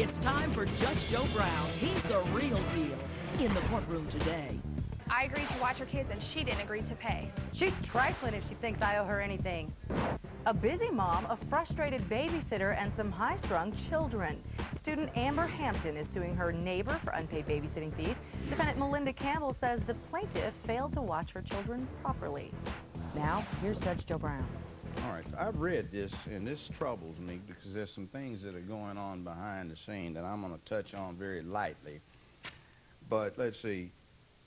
It's time for Judge Joe Brown. He's the real deal in the courtroom today. I agreed to watch her kids and she didn't agree to pay. She's trifling if she thinks I owe her anything. A busy mom, a frustrated babysitter, and some high-strung children. Student Amber Hampton is suing her neighbor for unpaid babysitting fees. Defendant Melinda Campbell says the plaintiff failed to watch her children properly. Now, here's Judge Joe Brown. All right, so I've read this, and this troubles me because there's some things that are going on behind the scene that I'm going to touch on very lightly. But let's see.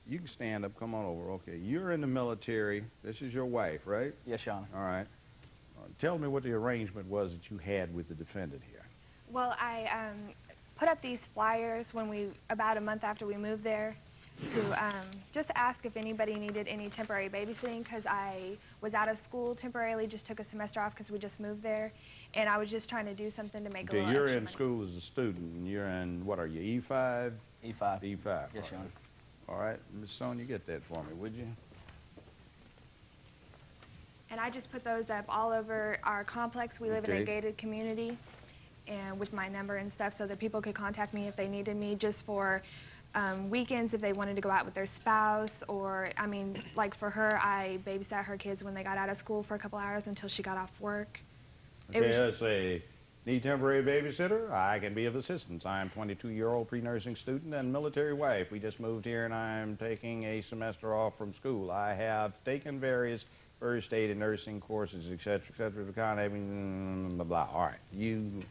You can stand up. Come on over. Okay, you're in the military. This is your wife, right? Yes, Your Honor. All right. Uh, tell me what the arrangement was that you had with the defendant here. Well, I um, put up these flyers when we, about a month after we moved there, to um, just ask if anybody needed any temporary babysitting because I was out of school temporarily, just took a semester off because we just moved there, and I was just trying to do something to make okay, a little you're in money. school as a student, and you're in, what are you, E5? E5. E5. Yes, all Your right. Honor. All right, Miss Sonia, you get that for me, would you? And I just put those up all over our complex. We live in a gated community, and with my number and stuff, so that people could contact me if they needed me, just for um, weekends if they wanted to go out with their spouse, or I mean, like for her, I babysat her kids when they got out of school for a couple hours until she got off work. It Okay, was- let's say, need temporary babysitter? I can be of assistance. I'm 22-year-old pre-nursing student and military wife. We just moved here and I'm taking a semester off from school. I have taken various first aid and nursing courses, etc., etc., to kind of, mm, blah, blah. All right, you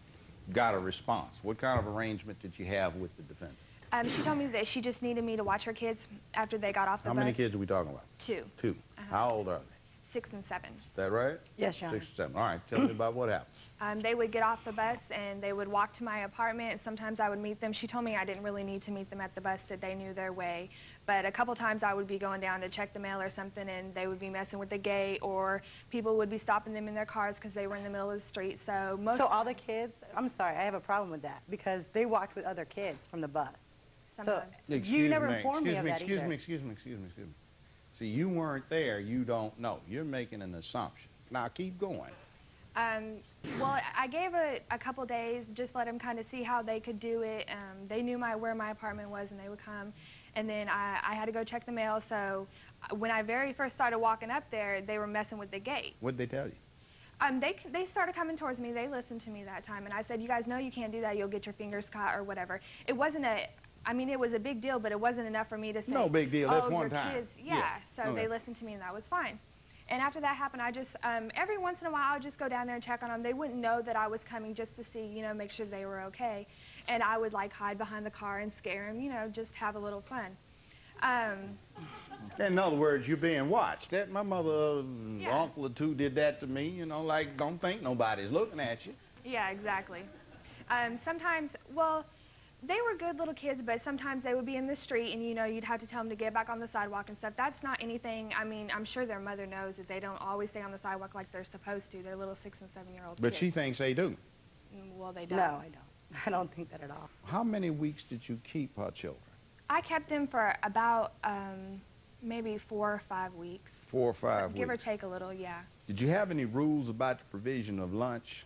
got a response. What kind of arrangement did you have with the defendant? Um, she told me that she just needed me to watch her kids after they got off the bus. How bus. many kids are we talking about? Two, Two. Uh-huh. How old are they? six and seven. Is that right? Yes, Your Honor. Six or seven. All right, tell me about what happened. Um, they would get off the bus and they would walk to my apartment and sometimes I would meet them. She told me I didn't really need to meet them at the bus, that they knew their way. But a couple times I would be going down to check the mail or something and they would be messing with the gate or people would be stopping them in their cars because they were in the middle of the street. So most So all the kids, I'm sorry, I have a problem with that because they walked with other kids from the bus. Sometimes. You Excuse never me, informed me excuse of me, that excuse either. me, excuse me, excuse me, excuse me. See, you weren't there. You don't know. You're making an assumption. Now keep going. Um, well, I gave it a couple days, just let them kind of see how they could do it. Um, they knew my where my apartment was, and they would come. And then I, I had to go check the mail. So uh, when I very first started walking up there, they were messing with the gate. What'd they tell you? Um, they they started coming towards me. They listened to me that time, and I said, "You guys know you can't do that. You'll get your fingers caught or whatever." It wasn't a, I mean, it was a big deal, but it wasn't enough for me to say. No big deal. That's oh, one time." Kids, yeah. Yeah. So Okay. they listened to me, and that was fine. And after that happened, I just um, every once in a while I would just go down there and check on them. They wouldn't know that I was coming just to see, you know, make sure they were okay. And I would like hide behind the car and scare them, you know, just have a little fun. Um, In other words, you're being watched. That my mother, Yeah. uncle or two did that to me. You know, like don't think nobody's looking at you. Yeah, exactly. Um, sometimes, well, they were good little kids, but sometimes they would be in the street, and you know, you'd have to tell them to get back on the sidewalk and stuff. That's not anything. I mean, I'm sure their mother knows that they don't always stay on the sidewalk like they're supposed to. They're little six and seven year old But kids. she thinks they do. Mm, Well, they don't. No, I don't. I don't think that at all. How many weeks did you keep her children? I kept them for about um, maybe four or five weeks. Four or five Give or take a little, yeah. Did you have any rules about the provision of lunch?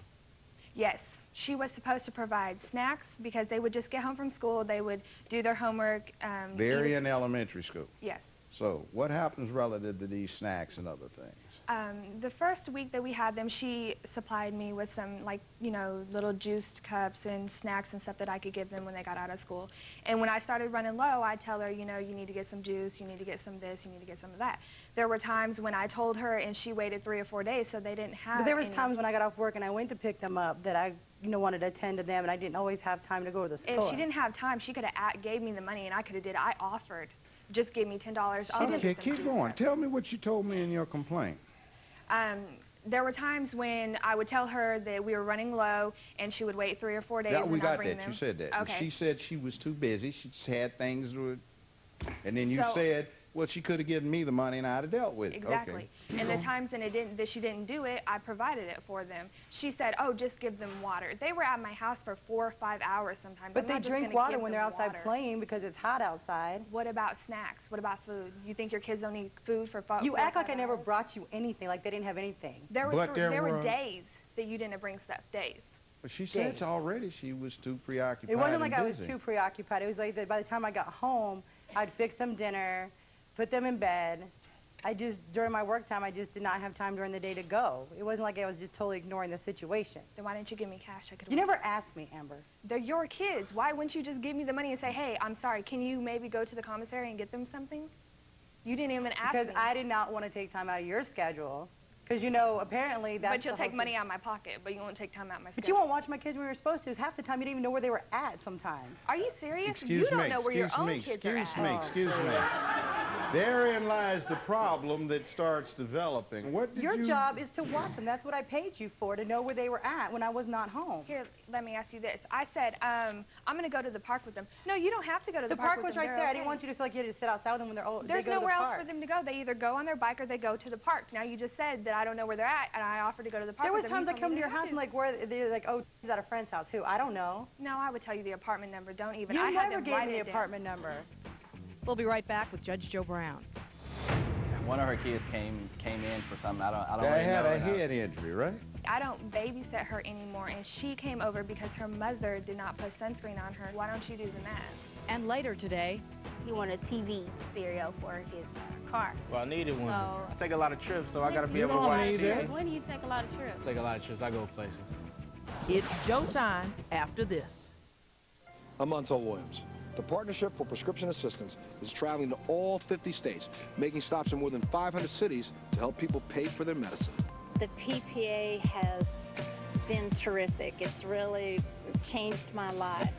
Yes, she was supposed to provide snacks because they would just get home from school. They would do their homework. Um, Very in elementary school. Yes. So what happens relative to these snacks and other things? Um, the first week that we had them, she supplied me with some, like, you know, little juiced cups and snacks and stuff that I could give them when they got out of school. And when I started running low, I'd tell her, you know, you need to get some juice, you need to get some this, you need to get some of that. There were times when I told her and she waited three or four days, so they didn't have But there was any- times when I got off work and I went to pick them up that I, you know, wanted to attend to them and I didn't always have time to go to the store. If she didn't have time, she could have gave me the money and I could have did it. I offered. Just give me $10. I'll Okay, keep going. Tell me what you told me in your complaint. Um, there were times when I would tell her that we were running low, and she would wait three or four days. Yeah, we got that. Them. You said that. Okay. She said she was too busy. She just had things to it. And then you So- said, well, she could have given me the money and I'd have dealt with it. Exactly. Okay. And the times that it didn't, that she didn't do it, I provided it for them. She said, "Oh, just give them water." They were at my house for four or five hours sometimes. But I'm they drink water when they're outside water. playing because it's hot outside. What about snacks? What about food? You think your kids don't need food for fo- You four or act like five I never brought you anything, like they didn't have anything. There were But th- there were were- days that you didn't bring stuff. Days. But she said days. already she was too preoccupied It wasn't like and I was too preoccupied. It was like that by the time I got home, I'd fix them dinner, put them in bed. I just, during my work time, I just did not have time during the day to go. It wasn't like I was just totally ignoring the situation. Then why didn't you give me cash? I could. You never asked me, Amber. They're your kids. Why wouldn't you just give me the money and say, hey, I'm sorry, can you maybe go to the commissary and get them something? You didn't even ask Because me. I did not want to take time out of your schedule. Because, you know, apparently that's but you'll take money thing. out of my pocket, but you won't take time out of my But you won't watch my kids when we were supposed to. Half the time you didn't even know where they were at sometimes. Are you serious? Excuse you don't me, know where your excuse own me, kids excuse are me, at. excuse me. Oh. Therein lies the problem that starts developing. What did Your you... job is to watch them. That's what I paid you for, to know where they were at when I was not home. Here, let me ask you this. I said, um, I'm going to go to the park with them. No, you don't have to go to the, park. The park with was them. right They're there. I didn't want you to feel like you had to sit outside with them when they're old. There's they go nowhere to the else for them to go. They either go on their bike or they go to the park. Now you just said that I don't know where they're at, and I offered to go to the park. There was with times You I told come to your house and like where they're like, oh, she's at a friend's house Who? I don't know. No, I would tell you the apartment number. Don't even. You I never gave write me the it down. apartment number. We'll be right back with Judge Joe Brown. One of her kids came came in for something. I don't I don't They really had know. a head injury, right? I don't babysit her anymore, and she came over because her mother did not put sunscreen on her. Why don't you do the math? And later today, He wanted a TV stereo for his uh, car. Well, I needed one. So- I take a lot of trips, so I got to be able to don't watch need TV. When do you take a lot of trips? I take a lot of trips. I go places. It's Joe time after this. I'm Montel Williams. The Partnership for Prescription Assistance is traveling to all 50 states, making stops in more than 500 cities to help people pay for their medicine. The PPA has been terrific. It's really changed my life.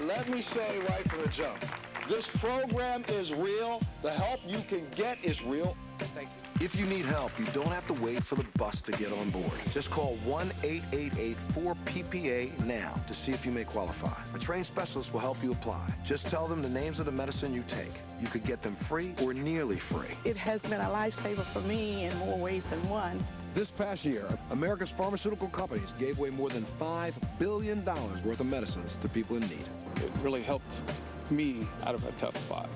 Let me say right from the jump, this program is real. The help you can get is real. Thank you. If you need help, you don't have to wait for the bus to get on board. Just call 1-888-4PPA now to see if you may qualify. A trained specialist will help you apply. Just tell them the names of the medicine you take. You could get them free or nearly free. It has been a lifesaver for me in more ways than one. This past year, America's pharmaceutical companies gave away more than $5 billion worth of medicines to people in need. It really helped me out of a tough spot.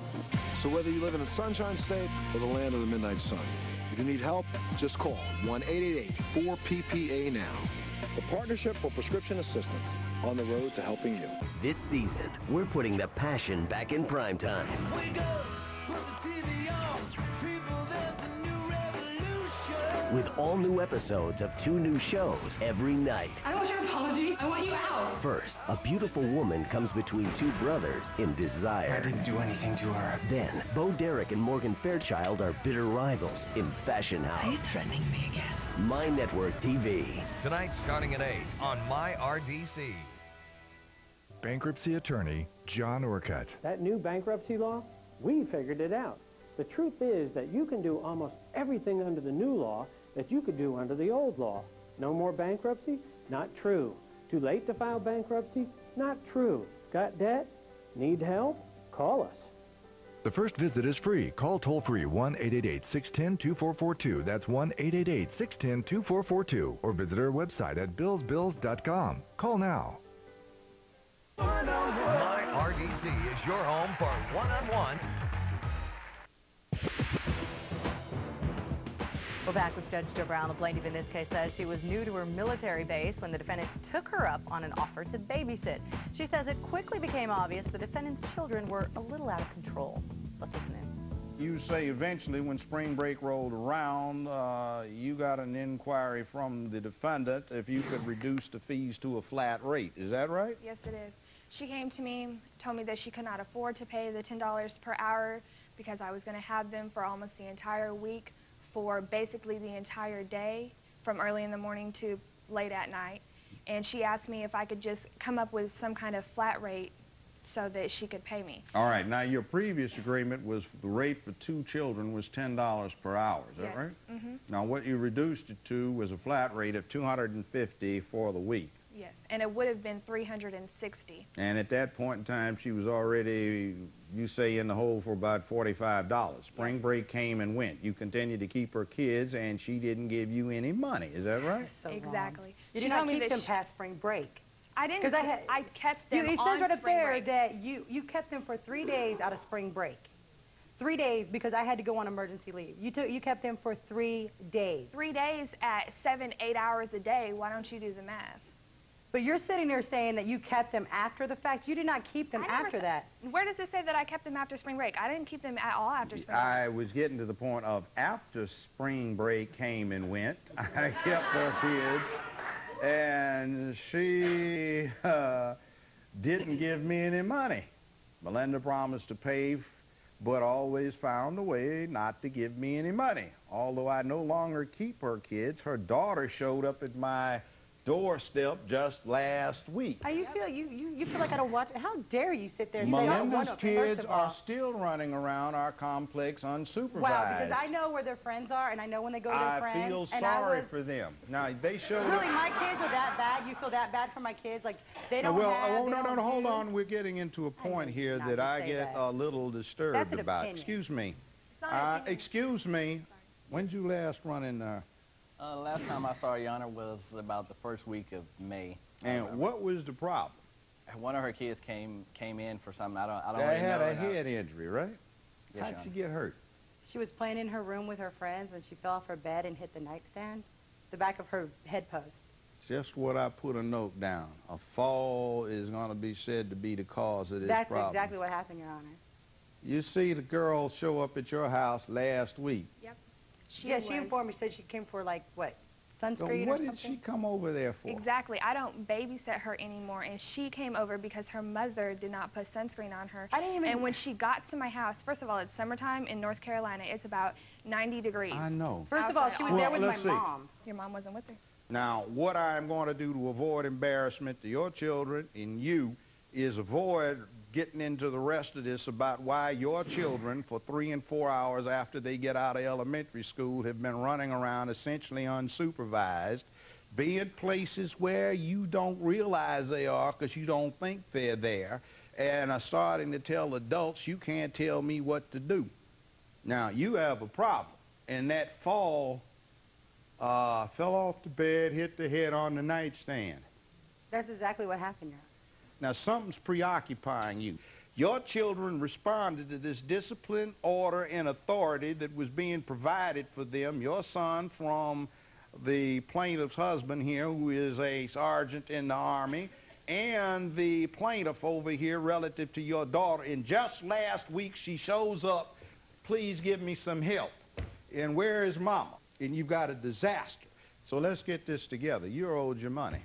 So whether you live in a Sunshine State or the land of the midnight sun, if you need help, just call 1-888-4PPA now. The Partnership for Prescription Assistance on the road to helping you. This season, we're putting the passion back in prime time. With all new episodes of two new shows every night. I don't want your apology. I want you out. First, a beautiful woman comes between two brothers in desire. I didn't do anything to her. Then, Bo Derek and Morgan Fairchild are bitter rivals in Fashion House. Are you threatening me again? My Network TV. Tonight starting at 8 on My RDC. Bankruptcy attorney John Orcutt. That new bankruptcy law, we figured it out. The truth is that you can do almost everything under the new law that you could do under the old law. No more bankruptcy? Not true. Too late to file bankruptcy? Not true. Got debt? Need help? Call us. The first visit is free. Call toll free 1 888 610 2442. That's 1 888 610 2442. Or visit our website at billsbills.com. Call now. My RDC is your home for one-on-one. We're back with Judge Joe Brown. The plaintiff in this case says she was new to her military base when the defendant took her up on an offer to babysit. She says it quickly became obvious the defendant's children were a little out of control. Let's listen in. You say eventually when spring break rolled around, uh, you got an inquiry from the defendant if you could reduce the fees to a flat rate. Is that right? Yes, it is. She came to me, told me that she could not afford to pay the $10 per hour because I was going to have them for almost the entire week for basically the entire day from early in the morning to late at night. And she asked me if I could just come up with some kind of flat rate so that she could pay me. All right. Now, your previous agreement was the rate for two children was $10 per hour. Is that Yes. right? Mm-hmm. Now, what you reduced it to was a flat rate of 250 for the week. Yes. And it would have been 360 And at that point in time, she was already, you say, in the hole for about $45. Spring break came and went. You continued to keep her kids, and she didn't give you any money. Is that right? So wrong. Exactly. You did not keep them she- past spring break. I didn't. 'Cause I had- I kept You, them it on says right up there break. that you, you kept them for three days out of spring break. Three days because I had to go on emergency leave. You took you kept them for three days. Three days at seven, eight hours a day. Why don't you do the math? But you're sitting there saying that you kept them after the fact. You did not keep them after that. Where does it say that I kept them after spring break? I didn't keep them at all after spring break. I was getting to the point of after spring break came and went, I kept her kids, and she uh, didn't give me any money. Melinda promised to pay, but always found a way not to give me any money. Although I no longer keep her kids, her daughter showed up at my doorstep just last week. How you feel? You, you, you feel like I don't watch How dare you sit there and say, "I don't Melinda's kids are still running around our complex unsupervised. Wow, because I know where their friends are, and I know when they go to their I friends. feel and I sorry for them. Now they show Really, my kids are that bad? You feel that bad for my kids? Like, they don't well, have, oh, no, no, no, hold do? on. We're getting into a point here that I get that. a little disturbed about. opinion. Excuse me. Uh, excuse me. When did you last run in there? Uh, Uh, last time I saw Your Honor was about the first week of May. And what was the problem? One of her kids came came in for something. I don't. I don't They really had know. a and I- head injury, right? Yes, How'd Your she get hurt? She was playing in her room with her friends when she fell off her bed and hit the nightstand, the back of her head post. Just what I put a note down. A fall is going to be said to be the cause of this That's problem. exactly what happened, Your Honor. You see the girl show up at your house last week. Yeah, she informed me, said she came for, like, what, sunscreen. So what or did she come over there for? Exactly. I don't babysit her anymore, and she came over because her mother did not put sunscreen on her. I didn't even- And when she got to my house, first of all, it's summertime in North Carolina. It's about 90 degrees. I know. First of all, she was all there with my see. mom. Your mom wasn't with her. Now, what I'm going to do to avoid embarrassment to your children and you is avoid getting into the rest of this about why your children, for three and four hours after they get out of elementary school, have been running around essentially unsupervised, being places where you don't realize they are because you don't think they're there, and are starting to tell adults you can't tell me what to do. Now, you have a problem, and that fall uh, fell off the bed, hit the head on the nightstand. That's exactly what happened, Your. Now, something's preoccupying you. Your children responded to this discipline, order, and authority that was being provided for them. Your son from the plaintiff's husband here, who is a sergeant in the Army, and the plaintiff over here relative to your daughter. And just last week, she shows up, please give me some help. And where is mama? And you've got a disaster. So let's get this together. You're owed your money.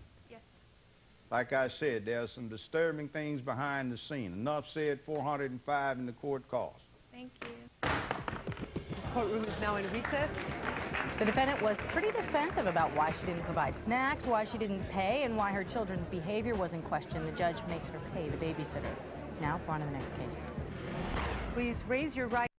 Like I said, there are some disturbing things behind the scene. Enough said, 405 in the court cost. Thank you. The courtroom is now in recess. The defendant was pretty defensive about why she didn't provide snacks, why she didn't pay, and why her children's behavior was in question. The judge makes her pay the babysitter. Now, for on to the next case. Please raise your right